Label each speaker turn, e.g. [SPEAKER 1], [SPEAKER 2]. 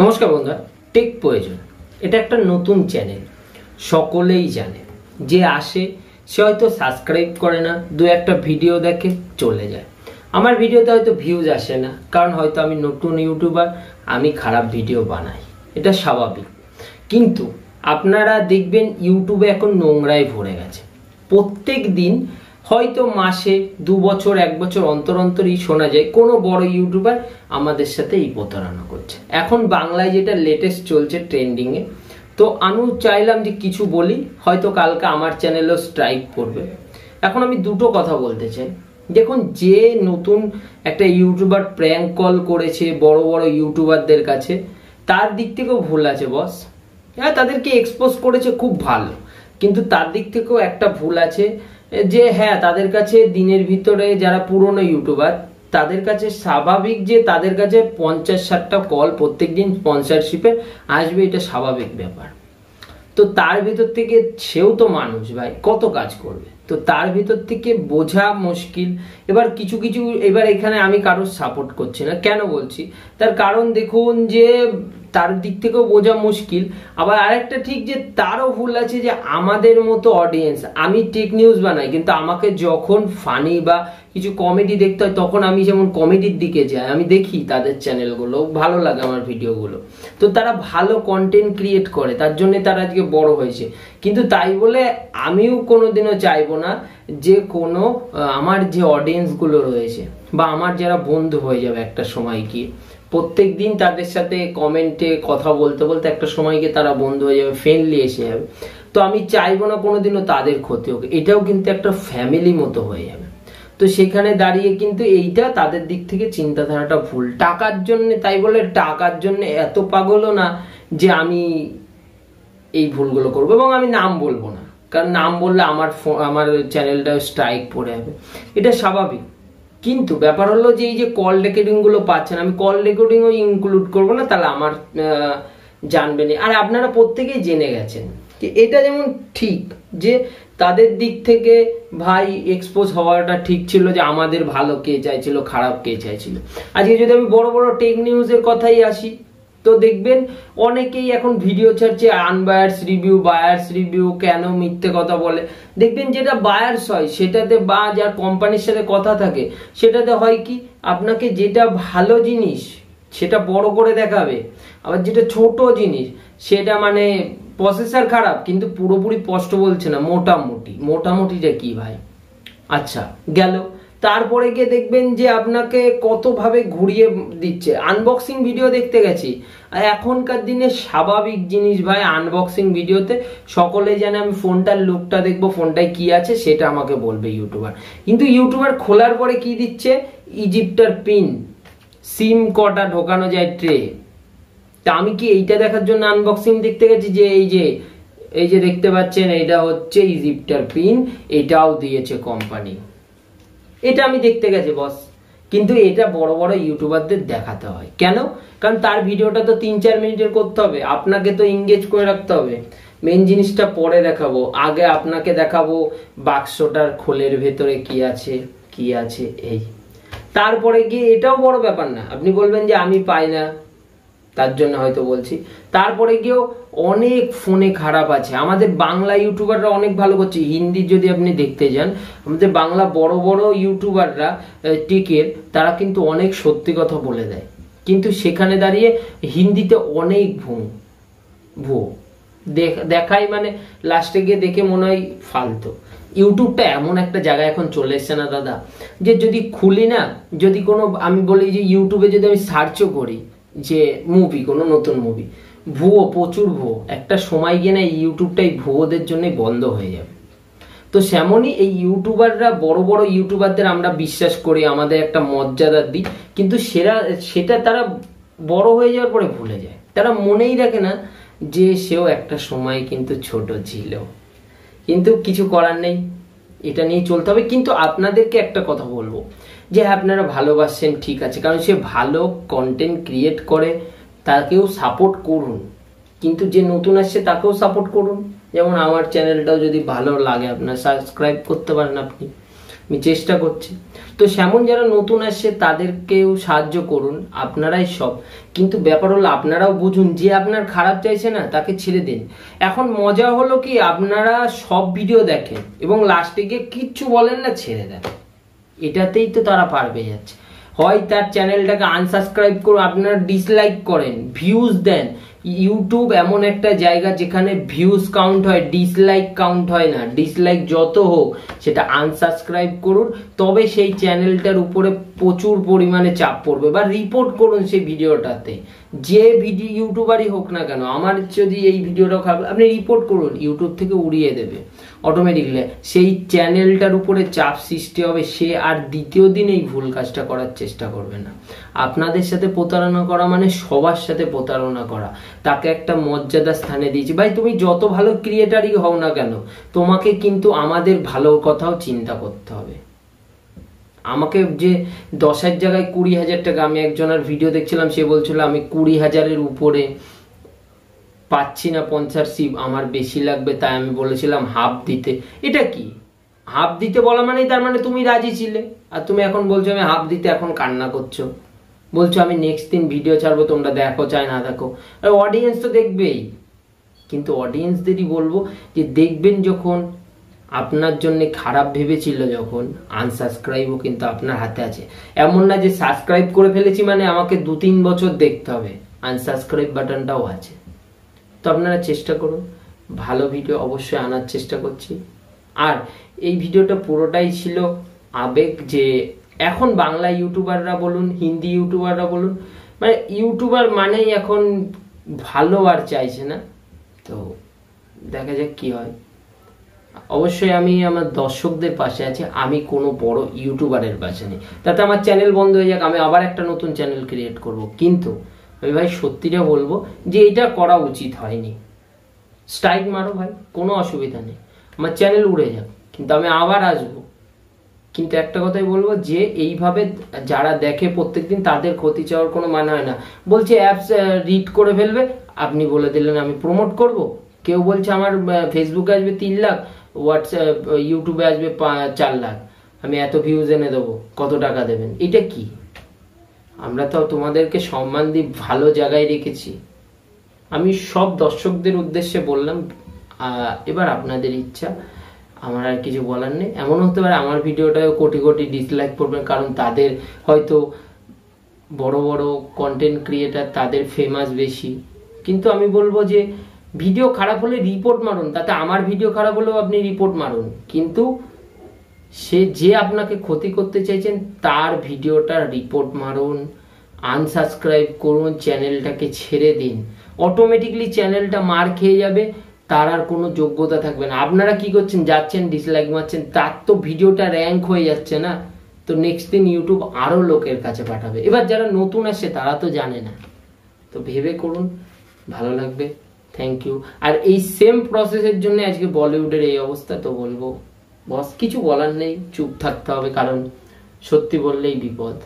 [SPEAKER 1] নমস্কার বন্ধুরা টেক প্রয়োজন এটা একটা নতুন চ্যানেল সকলেই জানে। যে আসে, সে হয়তো সাবস্ক্রাইব করে না, দু একটা ভিডিও দেখে চলে যায়। আমার ভিডিওতে হয়তো ভিউজ আসে না, কারণ হয়তো আমি নতুন ইউটিউবার আমি খারাপ ভিডিও বানাই। এটা স্বাভাবিক। কিন্তু আপনারা দেখবেন ইউটিউবে এখন নোংরায় ভরে গেছে। প্রত্যেক দিন হয়তো মাসে দু বছর, এক বছর অন্তর অন্তরই শোনা যায়, কোনো বড় ইউটিউবার আমাদের সাথে এই প্রতারণা করছে। এখন বাংলায় যেটা লেটেস্ট চলছে ট্রেন্ডিংয়ে তো আমি চাইলাম যে কিছু বলি, হয়তো কালকে আমার চ্যানেলও স্ট্রাইক করবে। এখন আমি দুটো কথা বলতে চাই। দেখুন, যে নতুন একটা ইউটিউবার প্র্যাঙ্ক কল করেছে বড় বড় ইউটিউবারদের কাছে, তার দিক থেকেও ভুল আছে বস হ্যাঁ তাদেরকে এক্সপোজ করেছে খুব ভালো, কিন্তু তার দিক থেকেও একটা ভুল আছে। যে হ্যাঁ তাদের কাছে দিনের ভিতরে যারা পুরনো ইউটিউবার, তাদের কাছে স্বাভাবিক যে তাদের কাছে পঞ্চাশ ষাটটা কল প্রত্যেক দিন স্পন্সারশিপে আসবে, এটা স্বাভাবিক ব্যাপার। তো তার ভিতর থেকে সেও তো মানুষ ভাই, কত কাজ করবে? তো তার ভিতর থেকে বোঝা মুশকিল। এবার কিছু কিছু, এবার এখানে আমি কারোর সাপোর্ট করছি না। কেন বলছি? তার কারণ দেখুন যে তার দিক থেকেও বোঝা মুশকিল। আবার আরেকটা ঠিক যে তারও ভুল আছে যে আমাদের মতো অডিয়েন্স আমি টেক নিউজ বানাই, কিন্তু আমাকে যখন ফানি বা কিছু কমেডি দেখতে হয়, তখন আমি যেমন কমেডির দিকে যাই, আমি দেখি তাদের চ্যানেলগুলো ভালো লাগে আমার ভিডিওগুলো তো তারা ভালো কন্টেন্ট ক্রিয়েট করে, তার জন্য তারা আজকে বড় হয়েছে। কিন্তু তাই বলে আমিও কোনোদিনও চাইব না যে কোনো আমার যে অডিয়েন্সগুলো রয়েছে, বা আমার যারা বন্ধু হয়ে যাবে একটা সময় গিয়ে প্রত্যেক দিন তাদের সাথে কমেন্টে কথা বলতে বলতে একটা সময় গিয়ে তারা বন্ধু হয়ে যাবে ফ্রেন্ডলি এসে যাবে। তো আমি চাইব না কোনোদিনও তাদের ক্ষতি হোক, এটাও কিন্তু একটা ফ্যামিলি মতো হয়ে যাবে। তো সেখানে দাঁড়িয়ে কিন্তু এইটা তাদের দিক থেকে চিন্তাধারাটা ভুল। টাকার জন্য, তাই বলে টাকার জন্য এত পাগলও না যে আমি এই ভুলগুলো করব, এবং আমি নাম বলব না। কারণ নাম বললে আমার আমার চ্যানেলটা স্ট্রাইক পড়ে যাবে। এটা স্বাভাবিক। কিন্তু ব্যাপার হলো যে এই যে কল রেকর্ডিংগুলো পাচ্ছেন, আমি কল রেকর্ডিংও ইনক্লুড করব না, তাহলে আমার জানবেন আর আপনারা প্রত্যেকেই জেনে গেছেন যে এটা যেমন ঠিক যে তাদের দিক থেকে ভাই এক্সপোজ হওয়াটা ঠিক ছিল যে আমাদের ভালো কে চাইছিল, খারাপ কে চাইছিল। আজকে যদি আমি বড় বড় টেক নিউজের কথাই আসি তো দেখবেন অনেকেই এখন ভিডিও ছাড়ছে আনবায়ার্স রিভিউ বায়ার্স রিভিউ কেন মিথ্যে কথা বলে? দেখবেন যেটা বায়ার্স হয়, সেটাতে বা যার কোম্পানির সাথে কথা থাকে, সেটাতে হয় কি? আপনাকে যেটা ভালো জিনিস, সেটা বড় করে দেখাবে। আবার যেটা ছোট জিনিস, সেটা মানে প্রসেসর খারাপ, কিন্তু পুরোপুরি স্পষ্ট বলছে না, মোটামুটি। মোটামুটিটা কি ভাই? আচ্ছা গেল। তারপরে গিয়ে দেখবেন যে আপনাকে কতভাবে ঘুরিয়ে দিচ্ছে। আনবক্সিং ভিডিও দেখতে গেছি। আর এখনকার দিনে স্বাভাবিক জিনিস ভাই আনবক্সিং ভিডিওতে সকলে জানে আমি ফোনটার লুকটা দেখব, ফোনটায় কি আছে সেটা আমাকে বলবে ইউটিউবার কিন্তু ইউটিউবার খোলার পরে কি দিচ্ছে? ইজিপ্টার পিন সিম কটা ঢোকানো যায় ট্রে তা আমি কি এইটা দেখার জন্য আনবক্সিং দেখতে গেছি যে এই যে এই যে দেখতে পাচ্ছেন এটা হচ্ছে ইজিপ্টার পিন এটাও দিয়েছে কোম্পানি এটা আমি দেখতে গেছি বস কিন্তু এটা বড় বড় ইউটিউবারদের দেখাতে হয়। কেন? কারণ তার ভিডিওটা তো তিন চার মিনিটের করতে হবে। আপনাকে তো এঙ্গেজ করে রাখতে হবে। মেন জিনিসটা পরে দেখাবো। আগে আপনাকে দেখাবো বাক্সটার খোলের ভেতরে কি আছে কি আছে, এই। তারপরে গিয়ে এটাও বড় ব্যাপার না। আপনি বলবেন যে আমি পাই না। তার জন্য হয়তো বলছি। তারপরে গিয়েও অনেক ফোনে খারাপ আছে। আমাদের বাংলা ইউটিউবাররা অনেক ভালো করছে। হিন্দি যদি আপনি দেখতে যান, আমাদের বাংলা বড় বড় ইউটিউবাররা টিকের, তারা কিন্তু অনেক সত্যি কথা বলে দেয়। কিন্তু সেখানে দাঁড়িয়ে হিন্দিতে অনেক ভুঁ ভুয়ো। দেখাই মানে লাস্টে গিয়ে দেখে মনে হয় ফালতো। ইউটিউবটা এমন একটা জায়গায় এখন চলে এসছে না, দাদা? যে যদি খুলি না, যদি কোনো, আমি বলি যে ইউটিউবে যদি আমি সার্চও করি যে মুভি কোনো নতুন মুভি ভুয়ো, প্রচুর ভুয়ো। একটা সময় গিয়ে না ইউটিউবটাই ভুয়োদের জন্য বন্ধ হয়ে যাবে। তো সেমনই এই ইউটিউবাররা, বড় বড় ইউটিউবারদের আমরা বিশ্বাস করি, আমাদের একটা মর্যাদা দিই, কিন্তু সেরা, সেটা তারা বড় হয়ে যাওয়ার পরে ভুলে যায়। তারা মনেই রাখে না যে সেও একটা সময় কিন্তু ছোট ছিল। কিন্তু কিছু করার নেই, এটা নিয়ে চলতে হবে। কিন্তু আপনাদেরকে একটা কথা বলব। যে আপনারা ভালোবাসছেন ঠিক আছে। কারণ সে ভালো কন্টেন্ট ক্রিয়েট করে, তাকেও সাপোর্ট করুন। কিন্তু যে নতুন আসছে, তাকেও সাপোর্ট করুন। যেমন আমার চ্যানেলটাও যদি ভালো লাগে, আপনার সাবস্ক্রাইব করতে পারেন আপনি। আমি চেষ্টা করছি। তো সেমন যারা নতুন আসছে, তাদেরকেও সাহায্য করুন। আপনারাই সব। কিন্তু ব্যাপার হলো, আপনারাও বুঝুন, যে আপনার খারাপ চাইছে না, তাকে ছেড়ে দিন। এখন মজা হলো কি, আপনারা সব ভিডিও দেখেন এবং লাস্টে গিয়ে কিচ্ছু বলেন না, ছেড়ে দেন। এটাতেই তো তারা পার পেয়ে যাচ্ছে। হয় তার চ্যানেলটাকে আনসাবস্ক্রাইব করে, আপনারা ডিসলাইক করেন ভিউজ দেন। ইউটিউব এমন একটা জায়গা যেখানে ভিউজ কাউন্ট হয় ডিসলাইক কাউন্ট হয় না। ডিসলাইক যত হোক, সেটা আনসাবস্ক্রাইব করুন। তবে সেই চ্যানেলটার উপরে প্রচুর পরিমাণে চাপ পড়বে। বা রিপোর্ট করুন সেই ভিডিওটাতে। যে ভিডিও ইউটিউবারই হোক না কেন, আমার যদি এই ভিডিওটা খারাপ আপনি রিপোর্ট করুন ইউটিউব থেকে উড়িয়ে দেবে। অটোমেটিকলি সেই চ্যানেলটার উপরে চাপ সৃষ্টি হবে, সে আর দ্বিতীয় দিন এই ভুল কাজটা করার চেষ্টা করবে না। আপনাদের সাথে প্রতারণা করা মানে সবার সাথে প্রতারণা করা। তাকে একটা মর্যাদা স্থানে দিয়েছি। ভাই, তুমি যত ভালো ক্রিয়েটারই হও না কেন, তোমাকে কিন্তু আমাদের ভালো কথাও চিন্তা করতে হবে। আমাকে যে দশের জায়গায় কুড়ি হাজার টাকা, আমি একজনের ভিডিও দেখছিলাম, সে বলছিল, আমি কুড়ি হাজারের উপরে পাচ্ছি না স্পন্সারশিপ আমার বেশি লাগবে। তাই আমি বলেছিলাম, হাফ দিতে। এটা কি? হাফ দিতে বলা মানেই তার মানে তুমি রাজি ছিলে। আর তুমি এখন বলছো, আমি হাফ দিতে এখন কান্না করছ। বলছো, আমি নেক্সট দিন ভিডিও ছাড়বো, তোমরা দেখো চাই না দেখো। অডিয়েন্স তো দেখবেই। কিন্তু অডিয়েন্সদেরই বলব যে, দেখবেন যখন আপনার জন্য খারাপ ভেবেছিল যখন আনসাবস্ক্রাইবও কিন্তু আপনার হাতে আছে। এমন না যে সাবস্ক্রাইব করে ফেলেছি মানে আমাকে দু তিন বছর দেখতে হবে। আনসাবস্ক্রাইব বাটনটাও আছে। তো আপনারা চেষ্টা করুন। ভালো ভিডিও অবশ্যই আনার চেষ্টা করছি। আর এই ভিডিওটা পুরোটাই ছিল আবেগ যে এখন বাংলা ইউটিউবাররা বলুন, হিন্দি ইউটিউবাররা বলুন মানে ইউটিউবার মানেই এখন ভালো আর চাইছে না। তো দেখা যাক কি হয়। অবশ্যই আমি আমার দর্শকদের পাশে আছি। আমি কোনো বড় ইউটিউবারের পাশে নেই। তাতে আমার চ্যানেল বন্ধ হয়ে যাক, আমি আবার একটা নতুন চ্যানেল ক্রিয়েট করব। কিন্তু আমি ভাই সত্যিটা বলব যে এটা করা উচিত হয়নি। স্ট্রাইক মারো ভাই, কোনো অসুবিধা নেই। আমার চ্যানেল উড়ে যাক, কিন্তু আমি আবার আসব। কিন্তু একটা কথাই বলব যে এইভাবে যারা দেখে প্রত্যেকদিন তাদের ক্ষতি চাওয়ার কোনো মানে হয় না। বলছে অ্যাপস রিড করে ফেলবে। আপনি বলে দিলেন আমি প্রমোট করব। কেউ বলছে আমার ফেসবুকে আসবে তিন লাখ। হোয়াটসঅ্যাপ ইউটিউবে আসবে চার লাখ। আমি এত ভিউজ এনে দেবো, কত টাকা দেবেন? এটা কি? আমরা তো তোমাদেরকে সম্মান দিয়ে ভালো জায়গায় রেখেছি। আমি সব দর্শকদের উদ্দেশ্যে বললাম এবার আপনাদের ইচ্ছা, আমার আর কিছু বলার নেই। এমন হতে পারে আমার ভিডিওটাও কোটি কোটি ডিসলাইক করবেন কারণ তাদের হয়তো বড় বড় কন্টেন্ট ক্রিয়েটার তাদের ফেমাস বেশি। কিন্তু আমি বলব যে ভিডিও খারাপ হলে রিপোর্ট মারুন, তাতে আমার ভিডিও খারাপ হলেও আপনি রিপোর্ট মারুন। কিন্তু সে যে আপনাকে ক্ষতি করতে চাইছেন, তার ভিডিওটা রিপোর্ট মারুন আনসাবস্ক্রাইব করুন চ্যানেলটাকে ছেড়ে দিন। অটোমেটিকলি চ্যানেলটা মার খেয়ে যাবে, তার আর কোনো যোগ্যতা থাকবে না। আপনারা কি করছেন, যাচ্ছেন ডিসলাইক মারছেন, তার তো ভিডিওটা র্যাঙ্ক হয়ে যাচ্ছে না। তো নেক্সট দিন ইউটিউব আরও লোকের কাছে পাঠাবে। এবার যারা নতুন আসছে, তারা তো জানে না। তো ভেবে করুন, ভালো লাগবে। থ্যাংক ইউ আর এই সেম প্রসেসের জন্য আজকে বলিউডের এই অবস্থা তো বলব। বস কিছু বলার নেই, চুপ থাকতে হবে, কারণ সত্যি বললেই বিপদ।